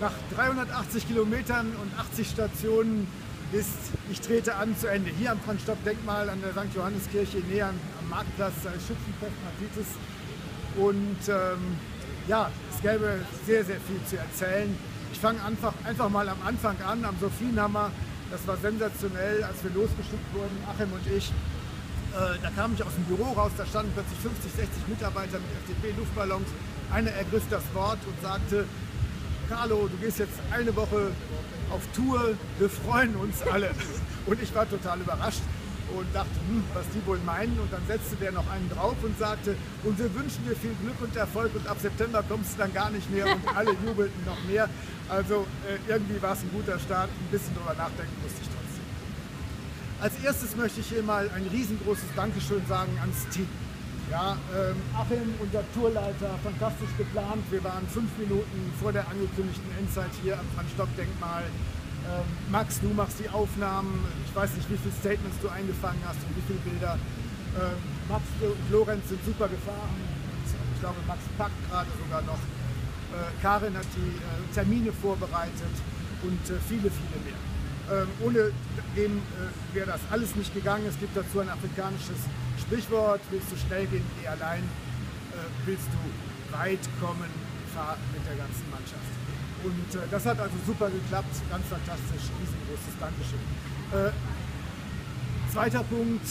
nach 380 Kilometern und 80 Stationen ist Ich trete an zu Ende. Hier am Franz-Stock-Denkmal an der St. Johanneskirche näher am Marktplatz Schützenfest Matitis. Und ähm, ja, es gäbe sehr, sehr viel zu erzählen. Ich fange einfach, einfach mal am Anfang an, am Sophienhammer. Das war sensationell, als wir losgeschickt wurden, Achim und ich. Äh, da kam ich aus dem Büro raus, da standen plötzlich 50, 60 Mitarbeiter mit FDP-Luftballons. Einer ergriff das Wort und sagte, Carlo, du gehst jetzt eine Woche auf Tour, wir freuen uns alle. Und ich war total überrascht und dachte, hm, was die wohl meinen. Und dann setzte der noch einen drauf und sagte, und wir wünschen dir viel Glück und Erfolg und ab September kommst du dann gar nicht mehr und alle jubelten noch mehr. Also äh, irgendwie war es ein guter Start, ein bisschen drüber nachdenken musste ich trotzdem. Als erstes möchte ich hier mal ein riesengroßes Dankeschön sagen ans Team. Ja, ähm, Achim, unser Tourleiter, fantastisch geplant. Wir waren fünf Minuten vor der angekündigten Endzeit hier am Franz-Stock-Denkmal. Ähm, Max, du machst die Aufnahmen. Ich weiß nicht, wie viele Statements du eingefangen hast und wie viele Bilder. Ähm, Max und Lorenz sind super gefahren. Ich glaube, Max packt gerade sogar noch. Äh, Karin hat die äh, Termine vorbereitet und äh, viele, viele mehr. Ähm, ohne dem äh, wäre das alles nicht gegangen. Es gibt dazu ein afrikanisches Sprichwort, willst du schnell gehen, geh allein. Äh, willst du weit kommen, fahr mit der ganzen Mannschaft. Und äh, das hat also super geklappt, ganz fantastisch, riesengroßes Dankeschön. Äh, zweiter Punkt,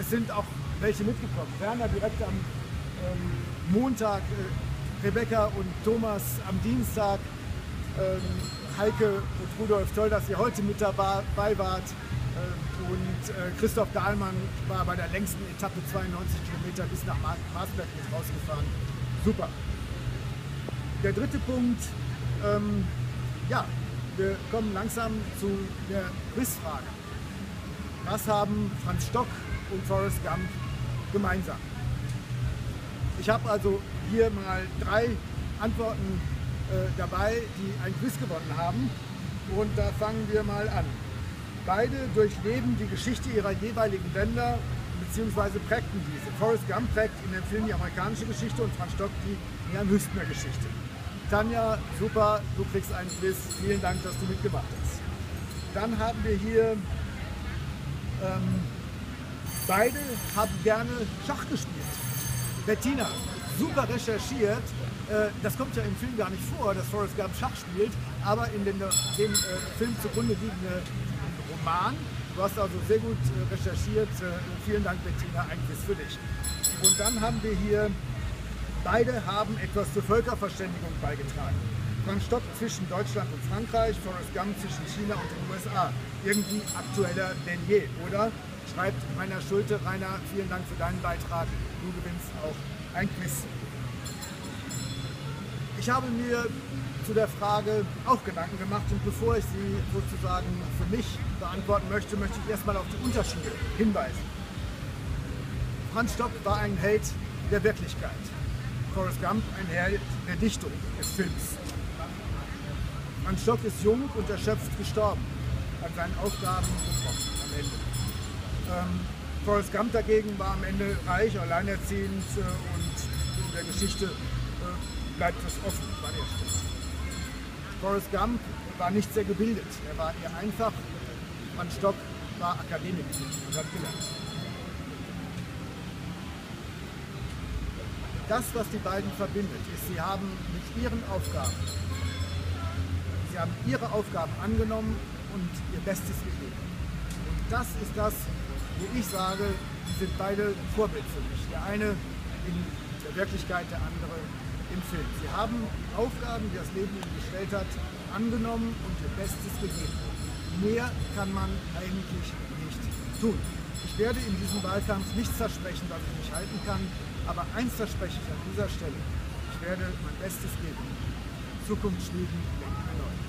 es sind auch welche mitgekommen. Werner direkt am ähm, Montag, äh, Rebecca und Thomas am Dienstag, ähm, Heike und Rudolf, toll, dass ihr heute mit dabei wart. Und äh, Christoph Dahlmann war bei der längsten Etappe 92 Kilometer bis nach Marsberg mit rausgefahren. Super. Der dritte Punkt, ähm, ja, wir kommen langsam zu der Quizfrage. Was haben Franz Stock und Forrest Gump gemeinsam? Ich habe also hier mal drei Antworten äh, dabei, die ein Quiz gewonnen haben. Und da fangen wir mal an. Beide durchleben die Geschichte ihrer jeweiligen Länder bzw. prägten diese. Forrest Gump prägt in dem Film die amerikanische Geschichte und Franz Stock die Jan Hüstner Geschichte. Tanja, super, du kriegst einen Quiz. Vielen Dank, dass du mitgemacht hast. Dann haben wir hier, ähm, beide haben gerne Schach gespielt. Bettina, super recherchiert. Äh, das kommt ja im Film gar nicht vor, dass Forrest Gump Schach spielt, aber in dem, dem äh, Film zugrunde liegende Roman. Du hast also sehr gut äh, recherchiert. Äh, vielen Dank, Bettina, ein Quiz für dich. Und dann haben wir hier Beide haben etwas zur Völkerverständigung beigetragen. Franz Stock zwischen Deutschland und Frankreich, Forrest Gump zwischen China und den USA. Irgendwie aktueller denn je, oder? Schreibt Rainer Schulte. Rainer, vielen Dank für deinen Beitrag. Du gewinnst auch ein Quiz. Ich habe mir zu der Frage auch Gedanken gemacht und bevor ich sie sozusagen für mich beantworten möchte, möchte ich erstmal auf die Unterschiede hinweisen. Franz Stock war ein Held der Wirklichkeit. Forrest Gump ein Herr der Dichtung des Films. Franz Stock ist jung und erschöpft gestorben, hat seinen Aufgaben gebrochen am Ende. Ähm, Forrest Gump dagegen war am Ende reich, alleinerziehend äh, und in der Geschichte äh, bleibt es offen, wann er stirbt. Forrest Gump war nicht sehr gebildet, er war eher einfach. Franz Stock war Akademiker und hat gelernt. das, was die beiden verbindet, ist, sie haben mit ihren Aufgaben, sie haben ihre Aufgaben angenommen und ihr Bestes gegeben. Und das ist das, wo ich sage, sie sind beide Vorbild für mich. Der eine in der Wirklichkeit, der andere im Film. Sie haben Aufgaben, die das Leben ihnen gestellt hat, angenommen und ihr Bestes gegeben. Mehr kann man eigentlich nicht tun. Ich werde in diesem Wahlkampf nichts versprechen, was ich nicht halten kann. Aber eins verspreche ich an dieser Stelle. Ich werde mein Bestes geben. Zukunft schmieden, denken wir neu.